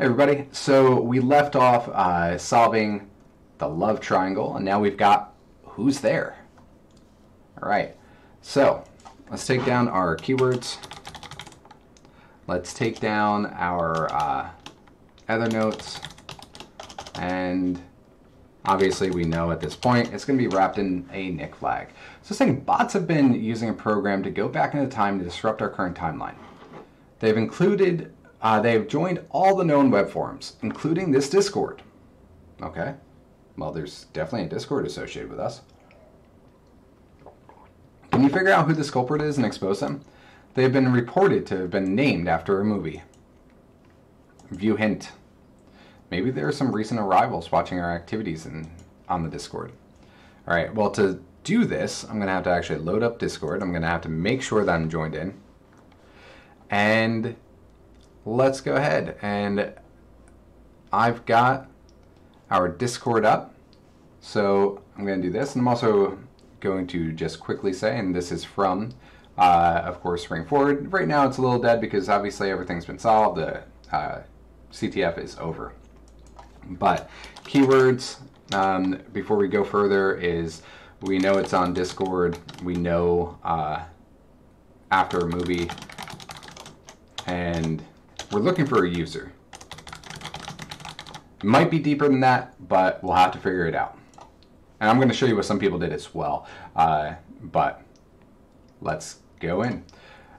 Everybody, so we left off uh, solving the love triangle, and now we've got who's there. All right, so let's take down our keywords. Let's take down our uh, other notes, and obviously we know at this point it's going to be wrapped in a NICC flag. So saying bots have been using a program to go back into time to disrupt our current timeline. They've included uh, they've joined all the known web forums, including this Discord. Okay. Well, there's definitely a Discord associated with us. Can you figure out who this culprit is and expose them? They have been reported to have been named after a movie. View hint. Maybe there are some recent arrivals watching our activities in, on the Discord. All right, well, to do this, I'm going to have to actually load up Discord. I'm going to have to make sure that I'm joined in. And let's go ahead and I've got our Discord up. So I'm going to do this. And I'm also going to just quickly say, and this is from, uh, of course, Spring Forward. Right now it's a little dead because obviously everything's been solved. The uh, CTF is over. But keywords, um, before we go further, is we know it's on Discord. We know uh, after a movie. And we're looking for a user. It might be deeper than that, but we'll have to figure it out. And I'm going to show you what some people did as well. Uh, but let's go in.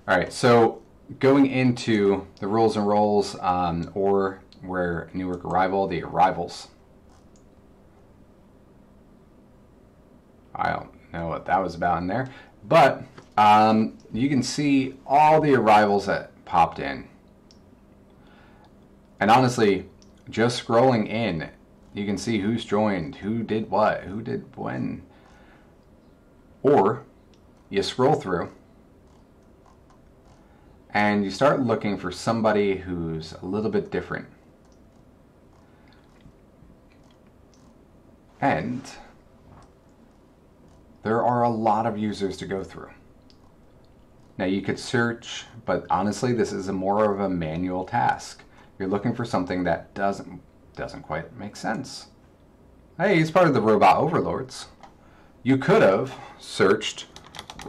All right, so going into the rules and roles, um, or where Newark arrival, the arrivals. I don't know what that was about in there, but um, you can see all the arrivals that popped in. And honestly, just scrolling in, you can see who's joined, who did what, who did when. Or you scroll through and you start looking for somebody who's a little bit different. And there are a lot of users to go through. Now you could search, but honestly, this is more of a manual task. You're looking for something that doesn't doesn't quite make sense. Hey, he's part of the robot overlords. You could have searched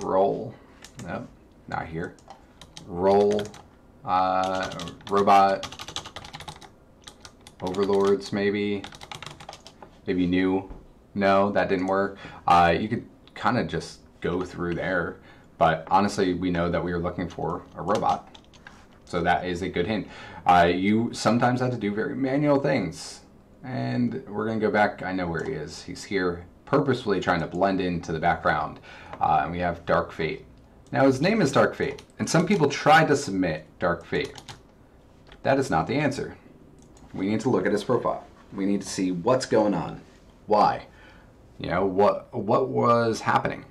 role. Nope, not here. Role uh, robot overlords maybe. Maybe new. No, that didn't work. Uh, you could kind of just go through there. But honestly, we know that we are looking for a robot. So that is a good hint. Uh, you sometimes have to do very manual things. And we're going to go back. I know where he is. He's here purposefully trying to blend into the background. Uh, and we have Dark Fate. Now his name is Dark Fate. And some people tried to submit Dark Fate. That is not the answer. We need to look at his profile. We need to see what's going on. Why? You know, what, what was happening?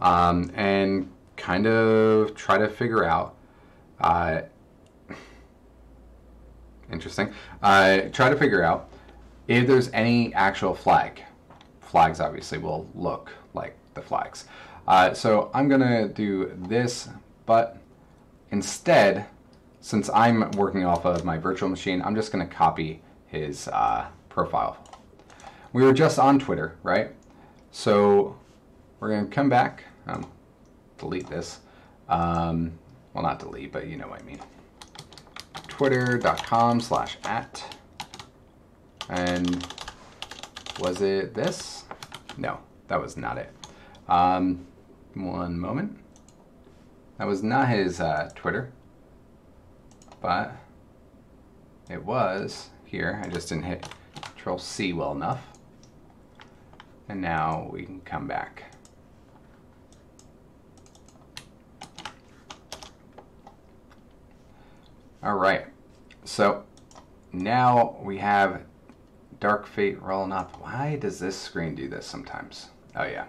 Um, and kind of try to figure out uh, interesting. Uh, try to figure out if there's any actual flag. Flags obviously will look like the flags. Uh, so I'm gonna do this, but instead, since I'm working off of my virtual machine, I'm just gonna copy his uh, profile. We were just on Twitter, right? So we're gonna come back, um, delete this. Um, well, not delete, but you know what I mean. Twitter.com slash at. And was it this? No, that was not it. Um, one moment. That was not his uh, Twitter, but it was here. I just didn't hit Control C well enough. And now we can come back. All right, so now we have Dark Fate rolling up. Why does this screen do this sometimes? Oh yeah.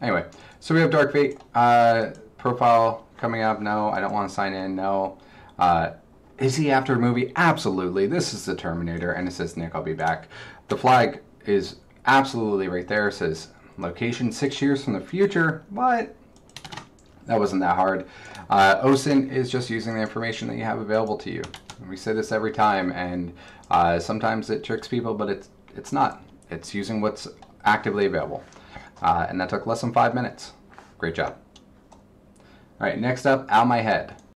Anyway, so we have Dark Fate uh, profile coming up. No, I don't want to sign in. No. Uh, is he after a movie? Absolutely. This is the Terminator, and it says NICC. I'll be back. The flag is absolutely right there. It says location six years from the future. What? That wasn't that hard. Uh, OSINT is just using the information that you have available to you. We say this every time, and uh, sometimes it tricks people, but it's it's not. It's using what's actively available, uh, and that took less than five minutes. Great job. All right, next up, out my head.